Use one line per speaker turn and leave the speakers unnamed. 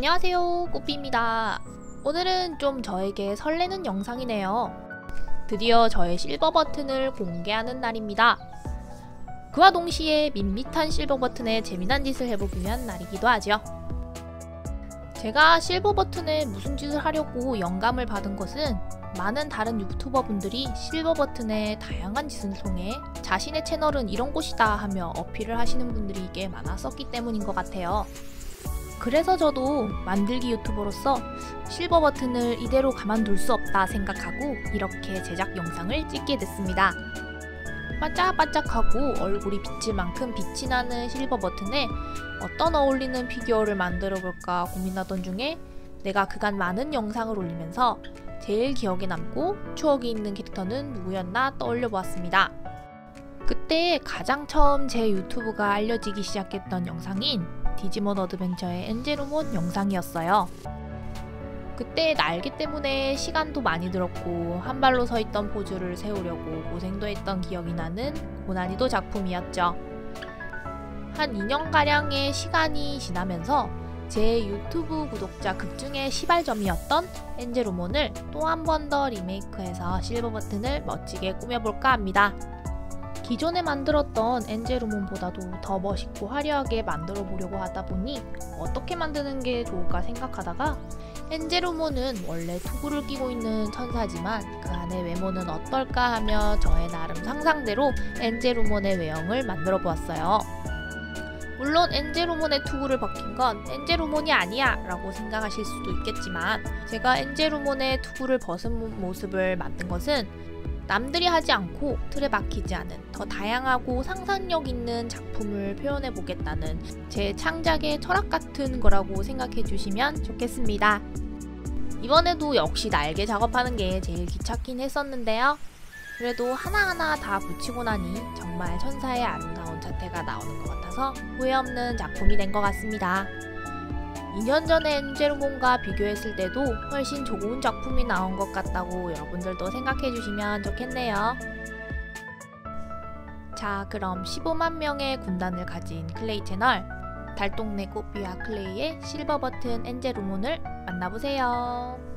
안녕하세요 꾸삐입니다. 오늘은 좀 저에게 설레는 영상이네요. 드디어 저의 실버 버튼을 공개하는 날입니다. 그와 동시에 밋밋한 실버 버튼에 재미난 짓을 해보기 위한 날이기도 하죠 제가 실버 버튼에 무슨 짓을 하려고 영감을 받은 것은 많은 다른 유튜버 분들이 실버 버튼에 다양한 짓을 통해 자신의 채널은 이런 곳이다 하며 어필을 하시는 분들이 꽤 많았었기 때문인 것 같아요. 그래서 저도 만들기 유튜버로서 실버 버튼을 이대로 가만둘 수 없다 생각하고 이렇게 제작 영상을 찍게 됐습니다. 반짝반짝하고 얼굴이 비칠 만큼 빛이 나는 실버 버튼에 어떤 어울리는 피규어를 만들어 볼까 고민하던 중에 내가 그간 많은 영상을 올리면서 제일 기억에 남고 추억이 있는 캐릭터는 누구였나 떠올려 보았습니다. 그때 가장 처음 제 유튜브가 알려지기 시작했던 영상인 디지몬 어드벤처의 엔젤우몬 영상이었어요. 그때 날개 때문에 시간도 많이 들었고 한 발로 서 있던 포즈를 세우려고 고생도 했던 기억이 나는 고난이도 작품이었죠. 한 2년가량의 시간이 지나면서 제 유튜브 구독자 극중의 시발점이었던 엔제로몬을 또 한 번 더 리메이크해서 실버 버튼을 멋지게 꾸며볼까 합니다. 기존에 만들었던 엔제로몬보다도 더 멋있고 화려하게 만들어 보려고 하다 보니 어떻게 만드는 게 좋을까 생각하다가 엔젤우몬은 원래 투구를 끼고 있는 천사지만 그 안의 외모는 어떨까 하며 저의 나름 상상대로 엔젤우몬의 외형을 만들어 보았어요. 물론 엔젤우몬의 투구를 벗긴 건 엔젤우몬이 아니야 라고 생각하실 수도 있겠지만 제가 엔젤우몬의 투구를 벗은 모습을 만든 것은 남들이 하지 않고 틀에 박히지 않은 더 다양하고 상상력 있는 작품을 표현해 보겠다는 제 창작의 철학 같은 거라고 생각해 주시면 좋겠습니다. 이번에도 역시 날개 작업하는 게 제일 귀찮긴 했었는데요. 그래도 하나하나 다 붙이고 나니 정말 천사의 아름다운 자태가 나오는 것 같아서 후회 없는 작품이 된 것 같습니다. 2년 전에 엔제로몬과 비교했을 때도 훨씬 좋은 작품이 나온 것 같다고 여러분들도 생각해 주시면 좋겠네요. 자 그럼 15만 명의 군단을 가진 클레이 채널 달동네 꽃비와 클레이의 실버 버튼 엔젤우몬을 만나보세요.